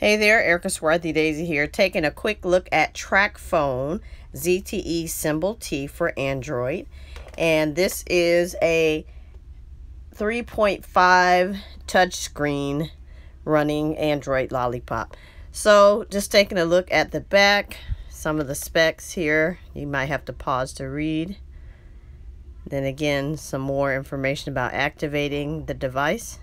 Hey there, Erica Swarthy Daisy here, taking a quick look at TracFone ZTE Cymbal T for Android. And this is a 3.5 touchscreen running Android Lollipop. So just taking a look at the back, some of the specs here. You might have to pause to read. Then again, some more information about activating the device.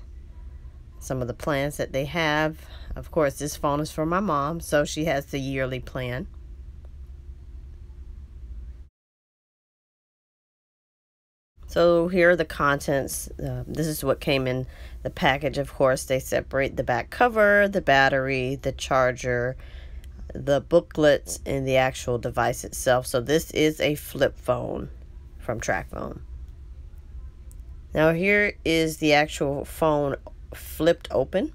Some of the plans that they have of course, this phone is for my mom, so she has the yearly plan. So here are the contents. Uh, this is what came in the package. Of course, they separate the back cover, the battery, the charger, the booklets, and the actual device itself. So this is a flip phone from TracFone. Now here is the actual phone flipped open.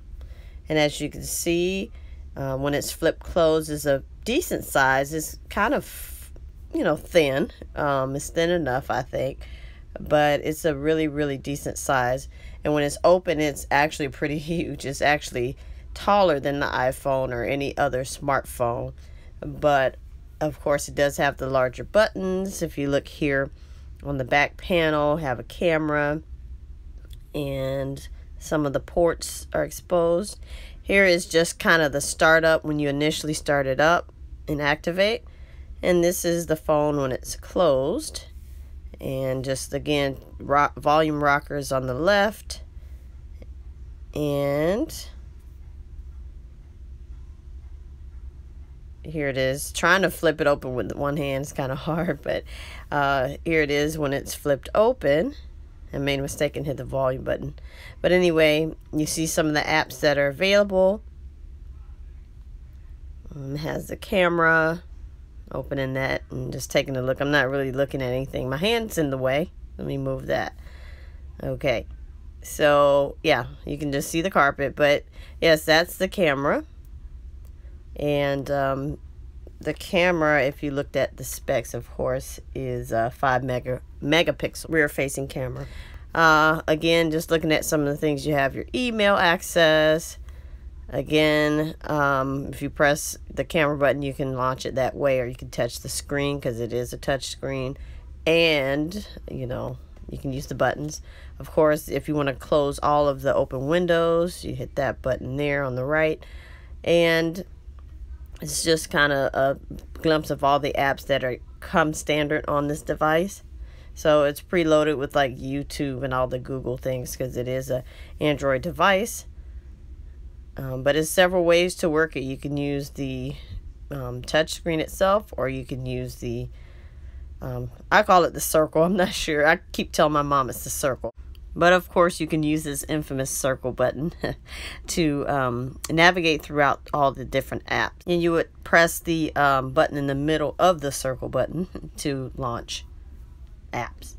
And as you can see, uh, when it's flipped closed, is a decent size. It's kind of, you know, thin. Um, it's thin enough, I think. But it's a really, really decent size. And when it's open, it's actually pretty huge. It's actually taller than the iPhone or any other smartphone. But, of course, it does have the larger buttons. If you look here on the back panel, have a camera. And some of the ports are exposed. Here is just kind of the startup when you initially start it up and activate. And this is the phone when it's closed. And just again, rock, volume rockers on the left. And here it is. Trying to flip it open with one hand is kind of hard, but uh, here it is when it's flipped open. I made a mistake and hit the volume button. But anyway, you see some of the apps that are available. Um, has the camera, opening that and just taking a look. I'm not really looking at anything. My hand's in the way. Let me move that. Okay. So, yeah, you can just see the carpet. But, yes, that's the camera. And um, the camera, if you looked at the specs, of course, is a 5 mega megapixel rear facing camera. Uh, again, just looking at some of the things you have your email access. Again, um, if you press the camera button, you can launch it that way, or you can touch the screen because it is a touch screen. And, you know, you can use the buttons. Of course, if you want to close all of the open windows, you hit that button there on the right. And it's just kind of a glimpse of all the apps that are come standard on this device. So it's preloaded with like YouTube and all the Google things because it is a Android device. Um, but it's several ways to work it. You can use the um, touch screen itself or you can use the, um, I call it the circle. I'm not sure. I keep telling my mom it's the circle. But of course, you can use this infamous circle button to um, navigate throughout all the different apps. And you would press the um, button in the middle of the circle button to launch apps.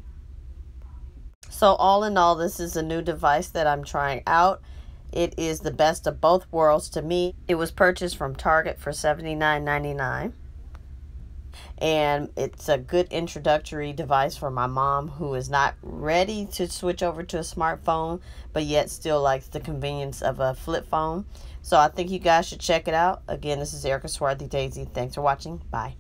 So all in all, this is a new device that I'm trying out. It is the best of both worlds to me. It was purchased from Target for $79.99 and it's a good introductory device for my mom who is not ready to switch over to a smartphone but yet still likes the convenience of a flip phone. So i think you guys should check it out. Again this is erica swarthy daisy. Thanks for watching. Bye